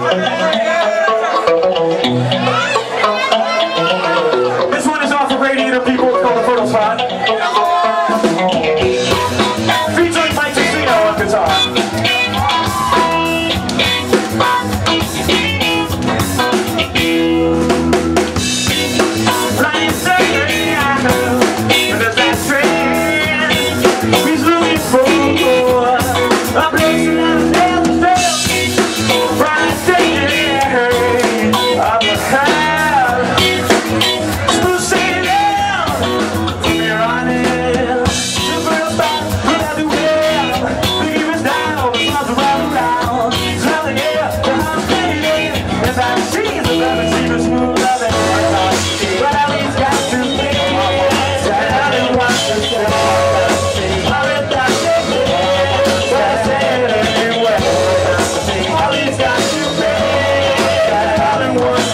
Yeah.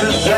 Didn't